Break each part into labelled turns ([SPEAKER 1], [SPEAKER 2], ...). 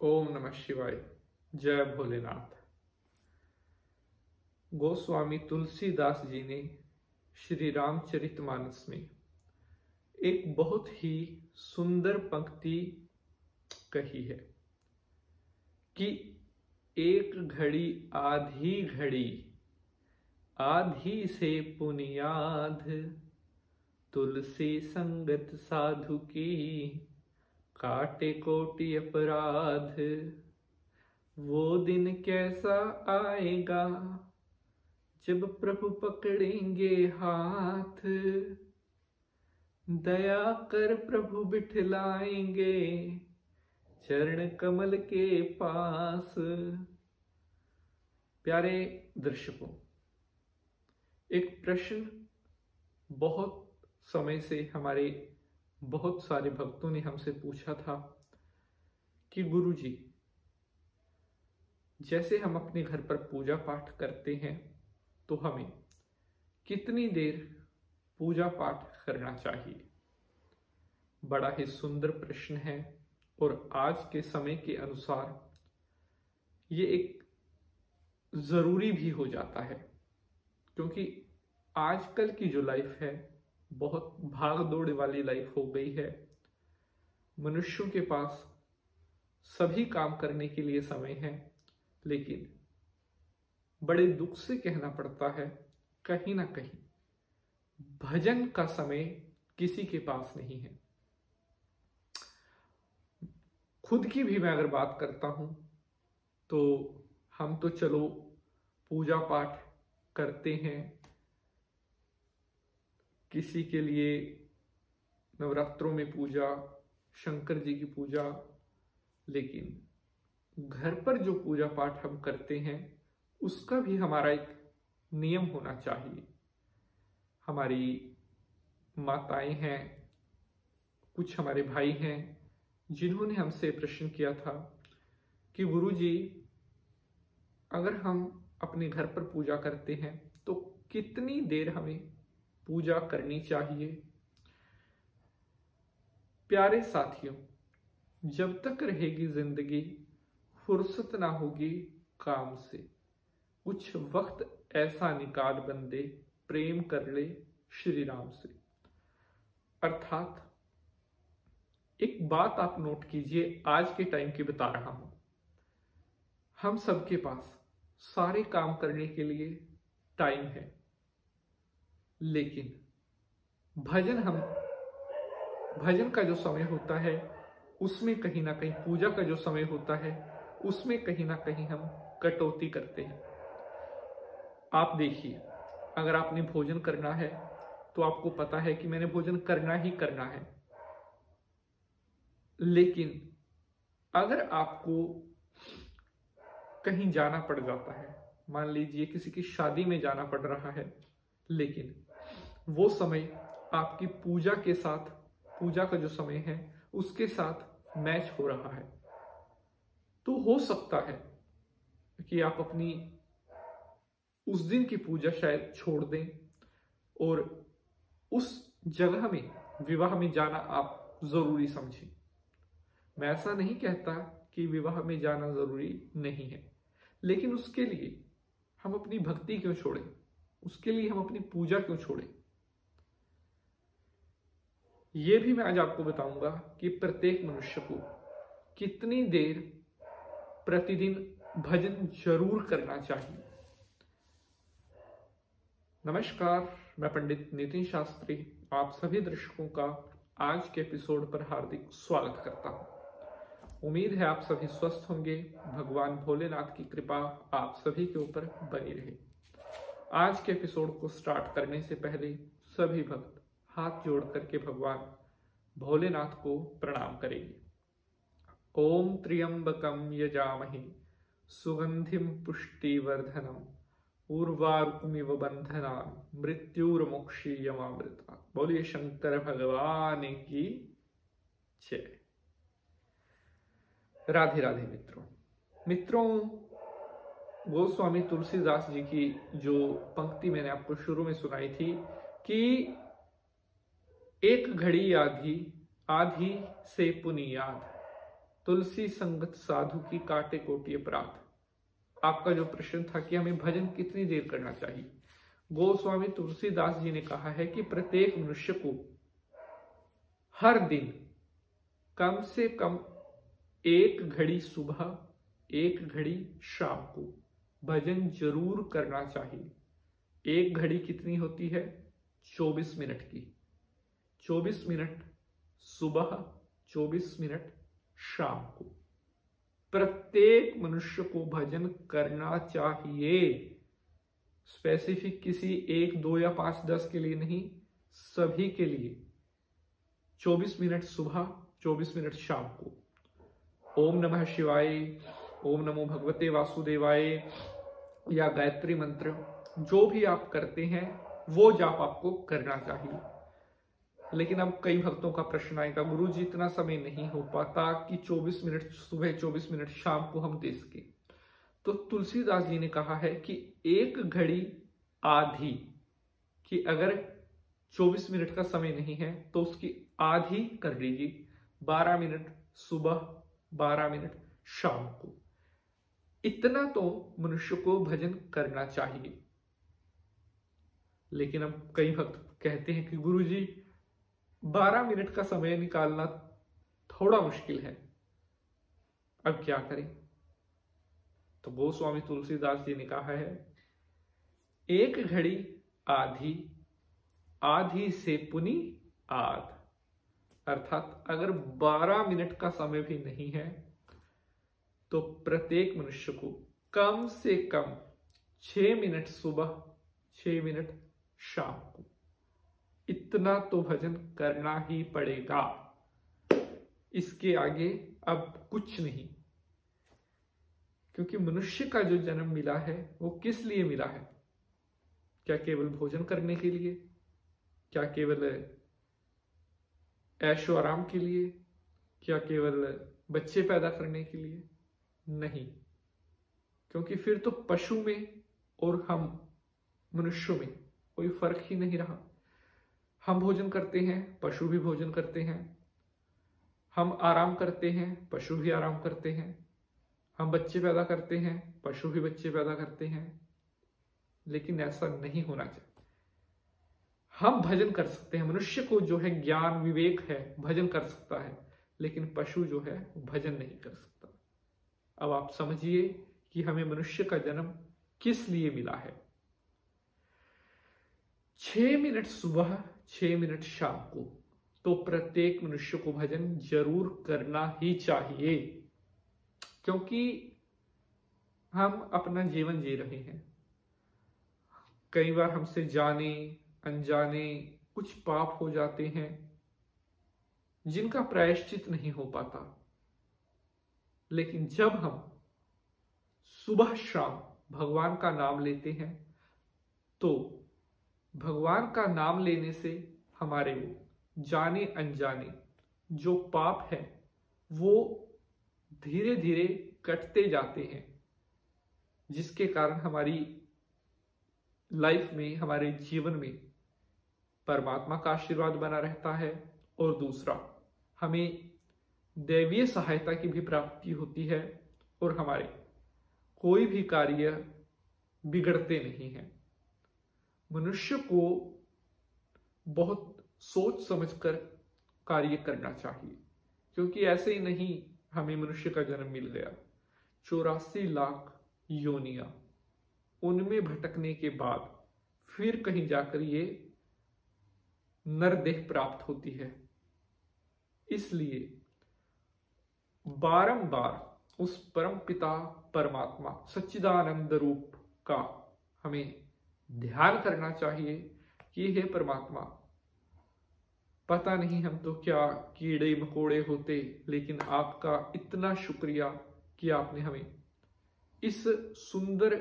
[SPEAKER 1] ओम नमः शिवाय। जय भोलेनाथ। गोस्वामी तुलसीदास जी ने श्री रामचरितमानस में एक बहुत ही सुंदर पंक्ति कही है कि एक घड़ी, आधी घड़ी, आधी से पुनियाद, तुलसी संगत साधु की काटे कोटि अपराध। वो दिन कैसा आएगा जब प्रभु पकड़ेंगे हाथ। दया कर प्रभु बिठलाएँगे चरण कमल के पास। प्यारे दर्शकों, एक प्रश्न बहुत समय से हमारे बहुत सारे भक्तों ने हमसे पूछा था कि गुरु जी जैसे हम अपने घर पर पूजा पाठ करते हैं तो हमें कितनी देर पूजा पाठ करना चाहिए? बड़ा ही सुंदर प्रश्न है और आज के समय के अनुसार ये एक ज़रूरी भी हो जाता है, क्योंकि आजकल की जो लाइफ है बहुत भाग दौड़ वाली लाइफ हो गई है। मनुष्यों के पास सभी काम करने के लिए समय है, लेकिन बड़े दुख से कहना पड़ता है, कहीं ना कहीं भजन का समय किसी के पास नहीं है। खुद की भी मैं अगर बात करता हूँ तो हम तो चलो पूजा पाठ करते हैं किसी के लिए नवरात्रों में पूजा, शंकर जी की पूजा, लेकिन घर पर जो पूजा पाठ हम करते हैं, उसका भी हमारा एक नियम होना चाहिए। हमारी माताएँ हैं, कुछ हमारे भाई हैं, जिन्होंने हमसे प्रश्न किया था कि गुरु जी, अगर हम अपने घर पर पूजा करते हैं तो कितनी देर हमें पूजा करनी चाहिए। प्यारे साथियों, जब तक रहेगी ज़िंदगी, फुर्सत ना होगी काम से। कुछ वक्त ऐसा निकाल बंदे, प्रेम कर ले श्री राम से। अर्थात, एक बात आप नोट कीजिए, आज के टाइम की बता रहा हूँ। हम सबके पास सारे काम करने के लिए टाइम है। लेकिन भजन हम, भजन का जो समय होता है, उसमें कहीं ना कहीं पूजा का जो समय होता है, उसमें कहीं ना कहीं हम कटौती करते हैं। आप देखिए, अगर आपने भोजन करना है तो आपको पता है कि मैंने भोजन करना ही करना है। लेकिन अगर आपको कहीं जाना पड़ जाता है, मान लीजिए किसी की शादी में जाना पड़ रहा है, लेकिन वो समय आपकी पूजा के साथ, पूजा का जो समय है, उसके साथ मैच हो रहा है। तो हो सकता है कि आप अपनी उस दिन की पूजा शायद छोड़ दें और उस जगह में, विवाह में जाना आप ज़रूरी समझें। मैं ऐसा नहीं कहता कि विवाह में जाना ज़रूरी नहीं है, लेकिन उसके लिए हम अपनी भक्ति क्यों छोड़ें? उसके लिए हम अपनी पूजा क्यों छोड़ें? ये भी मैं आज आपको बताऊँगा कि प्रत्येक मनुष्य को कितनी देर प्रतिदिन भजन ज़रूर करना चाहिए। नमस्कार, मैं पंडित नितिन शास्त्री, आप सभी दर्शकों का आज के एपिसोड पर हार्दिक स्वागत करता हूँ। उम्मीद है आप सभी स्वस्थ होंगे, भगवान भोलेनाथ की कृपा आप सभी के ऊपर बनी रहे। आज के एपिसोड को स्टार्ट करने से पहले सभी भक्त हाथ जोड़ करके भगवान भोलेनाथ को प्रणाम करेंगे। ओम त्रियंबकम यजामहे, सुगंधिम पुष्टिवर्धनम उर्वारुकमिव बंधना मृत्युर्मुक्षी यमामृता बोलिए शंकर भगवान की जय। राधे राधे मित्रों। मित्रों, गोस्वामी तुलसीदास जी की जो पंक्ति मैंने आपको शुरू में सुनाई थी कि एक घड़ी आधी आधी से पुनियाद तुलसी संगत साधु की काटे कोटि अपराध आपका जो प्रश्न था कि हमें भजन कितनी देर करना चाहिए? गोस्वामी तुलसीदास जी ने कहा है कि प्रत्येक मनुष्य को हर दिन कम से कम एक घड़ी सुबह, एक घड़ी शाम को भजन ज़रूर करना चाहिए। एक घड़ी कितनी होती है? 24 मिनट की। 24 मिनट सुबह 24 मिनट शाम को। प्रत्येक मनुष्य को भजन करना चाहिए। स्पेसिफिक किसी एक, दो या पाँच, दस के लिए नहीं, सभी के लिए। 24 मिनट सुबह 24 मिनट शाम को। ओम नमः शिवाय, ओम नमो भगवते वासुदेवाय या गायत्री मंत्र, जो भी आप करते हैं, वो जाप आपको करना चाहिए। लेकिन अब कई भक्तों का प्रश्न आएगा, गुरु जी, इतना समय नहीं हो पाता कि 24 मिनट, सुबह 24 मिनट शाम को हम दे सके? तो तुलसीदास जी ने कहा है कि एक घड़ी आधी, कि अगर 24 मिनट का समय नहीं है तो उसकी आधी कर लीजिए 12 मिनट सुबह 12 मिनट शाम को। इतना तो मनुष्य को भजन करना चाहिए। लेकिन अब कई भक्त कहते हैं कि, गुरु जी बारह मिनट का समय निकालना थोड़ा मुश्किल है। अब क्या करें? तो गोस्वामी तुलसीदास जी ने कहा है, एक घड़ी आधी आधी से पुनी आध। अर्थात अगर 12 मिनट का समय भी नहीं है तो प्रत्येक मनुष्य को कम से कम छ मिनट सुबह छ मिनट शाम को। इतना तो भजन करना ही पड़ेगा। इसके आगे अब कुछ नहीं। क्योंकि मनुष्य का जो जन्म मिला है, वो किस लिए मिला है? क्या केवल भोजन करने के लिए? क्या केवल ऐशो आराम के लिए? क्या केवल बच्चे पैदा करने के लिए? नहीं। क्योंकि फिर तो पशु में और हम मनुष्यों में कोई फ़र्क ही नहीं रहा। हम भोजन करते हैं, पशु भी भोजन करते हैं। हम आराम करते हैं, पशु भी आराम करते हैं। हम बच्चे पैदा करते हैं, पशु भी बच्चे पैदा करते हैं। लेकिन ऐसा नहीं होना चाहिए। हम भजन कर सकते हैं। मनुष्य को जो है ज्ञान, विवेक है, भजन कर सकता है। लेकिन पशु जो है भजन नहीं कर सकता। अब आप समझिए कि हमें मनुष्य का जन्म किस लिए मिला है। छ मिनट सुबह छ मिनट शाम को। तो प्रत्येक मनुष्य को भजन ज़रूर करना ही चाहिए, क्योंकि हम अपना जीवन जी रहे हैं। कई बार हमसे जाने, अनजाने कुछ पाप हो जाते हैं, जिनका प्रायश्चित नहीं हो पाता। लेकिन जब हम सुबह शाम भगवान का नाम लेते हैं तो भगवान का नाम लेने से हमारे वो जाने अनजाने जो पाप है, वो धीरे धीरे कटते जाते हैं, जिसके कारण हमारी लाइफ में, हमारे जीवन में परमात्मा का आशीर्वाद बना रहता है। और दूसरा, हमें दैवीय सहायता की भी प्राप्ति होती है और हमारे कोई भी कार्य बिगड़ते नहीं हैं। मनुष्य को बहुत सोच समझकर कार्य करना चाहिए। क्योंकि ऐसे ही नहीं हमें मनुष्य का जन्म मिल गया। चौरासी लाख योनिया। उनमें भटकने के बाद फिर कहीं जाकर ये नरदेह प्राप्त होती है। इसलिए बारंबार उस परम पिता परमात्मा सच्चिदानंद रूप का हमें ध्यान करना चाहिए कि हे परमात्मा, पता नहीं हम तो क्या कीड़े मकोड़े होते, लेकिन आपका इतना शुक्रिया कि आपने हमें इस सुंदर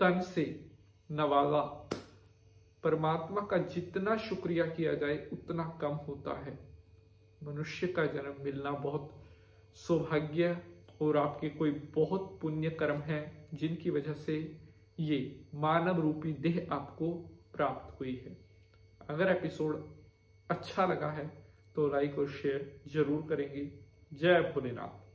[SPEAKER 1] तन से नवाजा परमात्मा का जितना शुक्रिया किया जाए, उतना कम होता है। मनुष्य का जन्म मिलना बहुत सौभाग्य और आपके कोई बहुत पुण्य कर्म है, जिनकी वजह से ये मानव रूपी देह आपको प्राप्त हुई है। अगर एपिसोड अच्छा लगा है तो लाइक और शेयर ज़रूर करेंगे। जय भोलेनाथ।